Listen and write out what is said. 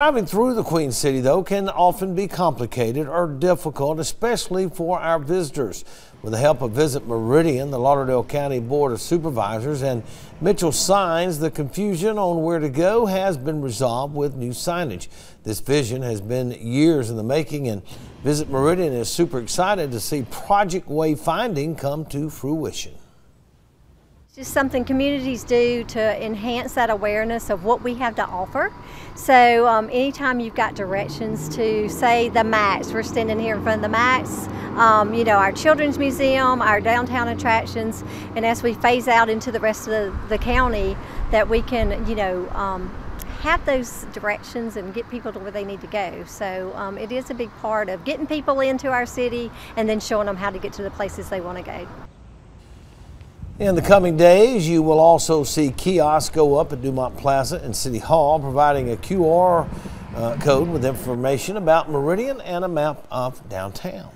Driving through the Queen City, though, can often be complicated or difficult, especially for our visitors. With the help of Visit Meridian, the Lauderdale County Board of Supervisors, and Mitchell Signs, the confusion on where to go has been resolved with new signage. This vision has been years in the making, and Visit Meridian is super excited to see Project Wayfinding come to fruition. Just something communities do to enhance that awareness of what we have to offer. So um, anytime you've got directions to say the Max, we're standing here in front of the Max, um, you know, our children's museum, our downtown attractions, and as we phase out into the rest of the, the county, that we can, you know, um, have those directions and get people to where they need to go. So um, it is a big part of getting people into our city and then showing them how to get to the places they want to go. In the coming days, you will also see kiosks go up at Dumont Plaza and City Hall, providing a QR uh, code with information about Meridian and a map of downtown.